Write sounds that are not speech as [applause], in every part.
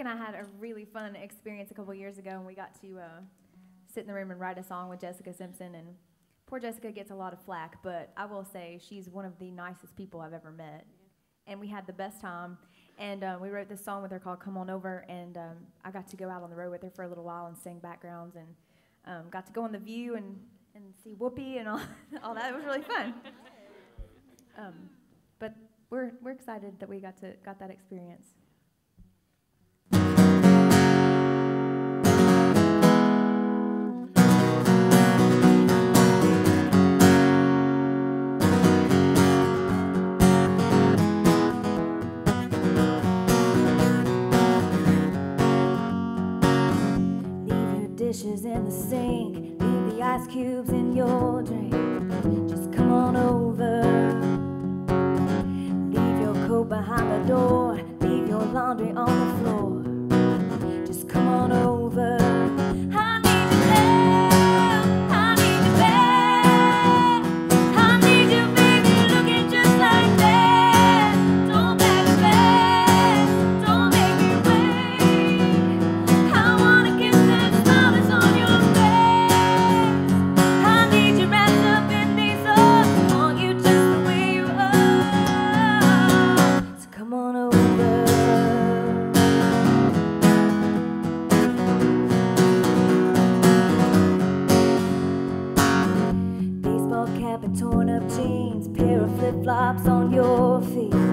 and I had a really fun experience a couple years ago, and we got to uh, sit in the room and write a song with Jessica Simpson. And poor Jessica gets a lot of flack, but I will say she's one of the nicest people I've ever met. And we had the best time. And uh, we wrote this song with her called "Come On Over," and um, I got to go out on the road with her for a little while and sing backgrounds, and um, got to go on the View and, and see Whoopi and all [laughs] all that. It was really fun. Um, but we're we're excited that we got to got that experience. Dishes in the sink. Leave the ice cubes in your drink. Just come on over. Torn up jeans, pair of flip flops on your feet.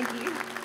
Thank you.